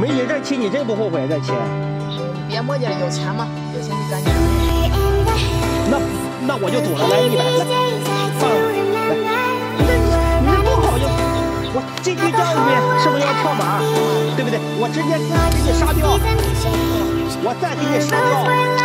美女，这亲你真不后悔？这亲，别墨迹了，有钱吗？有钱就赶紧。那那我就赌了，来一百，来，放，来，你这不好就，我进去钓鱼，是不是要跳马？对不对？我直接给你杀掉，我再给你杀掉。